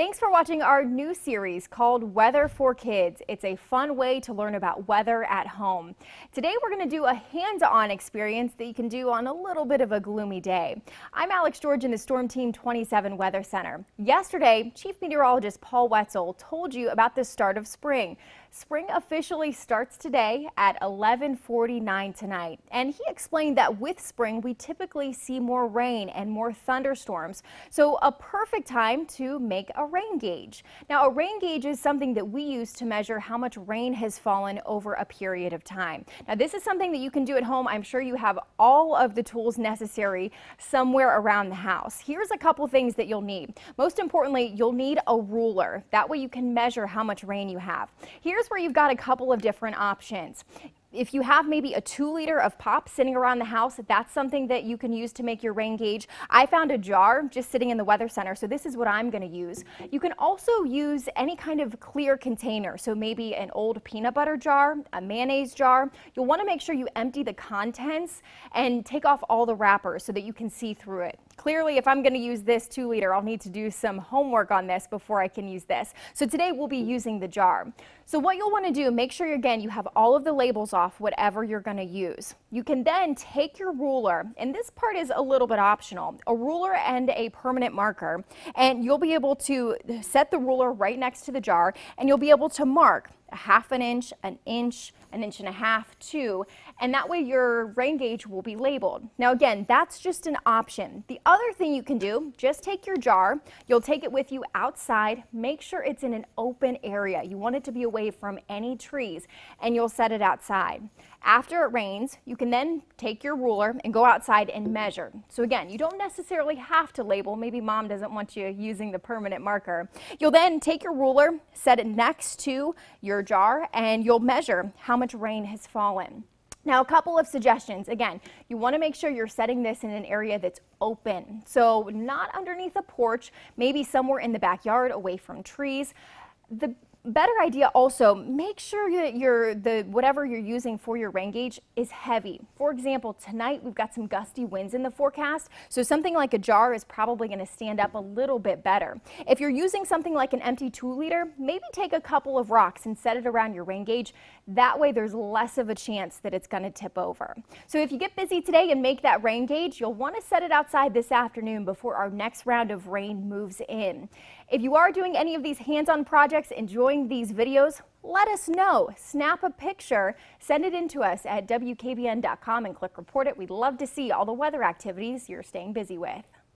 Thanks for watching our new series called Weather for Kids. It's a fun way to learn about weather at home. Today we're going to do a hands-on experience that you can do on a little bit of a gloomy day. I'm Alex George in the Storm Team 27 Weather Center. Yesterday, Chief Meteorologist Paul Wetzl told you about the start of spring. Spring officially starts today at 1149 tonight. And he explained that with spring, we typically see more rain and more thunderstorms. So a perfect time to make a rain gauge. Now, a rain gauge is something that we use to measure how much rain has fallen over a period of time. Now, this is something that you can do at home. I'm sure you have all of the tools necessary somewhere around the house. Here's a couple things that you'll need. Most importantly, you'll need a ruler. That way you can measure how much rain you have. Here's here's where you've got a couple of different options. If you have maybe a two liter of pop sitting around the house, that's something that you can use to make your rain gauge. I found a jar just sitting in the weather center, so this is what I'm going to use. You can also use any kind of clear container, so maybe an old peanut butter jar, a mayonnaise jar. You'll want to make sure you empty the contents and take off all the wrappers so that you can see through it. Clearly, if I'm going to use this two liter, I'll need to do some homework on this before I can use this. So today we'll be using the jar. So what you'll want to do, make sure again you have all of the labels off, whatever you're going to use. You can then take your ruler, and this part is a little bit optional, a ruler and a permanent marker, and you'll be able to set the ruler right next to the jar, and you'll be able to mark a half an inch, an inch, an inch and a half, two, and that way your rain gauge will be labeled. Now again, that's just an option. The other thing you can do, just take your jar, you'll take it with you outside, make sure it's in an open area. You want it to be away from any trees, and you'll set it outside. After it rains, you can then take your ruler and go outside and measure. So again, you don't necessarily have to label. Maybe mom doesn't want you using the permanent marker. You'll then take your ruler, set it next to your jar, and you'll measure how much rain has fallen. Now, a couple of suggestions. Again, you want to make sure you're setting this in an area that's open. So not underneath a porch, maybe somewhere in the backyard away from trees. The better idea also, make sure that your the whatever you're using for your rain gauge is heavy. For example, tonight we've got some gusty winds in the forecast, so something like a jar is probably going to stand up a little bit better. If you're using something like an empty two liter, maybe take a couple of rocks and set it around your rain gauge. That way there's less of a chance that it's going to tip over. So if you get busy today and make that rain gauge, you'll want to set it outside this afternoon before our next round of rain moves in. If you are doing any of these hands-on projects, enjoying these videos, let us know. Snap a picture, send it in to us at WKBN.com and click report it. We'd love to see all the weather activities you're staying busy with.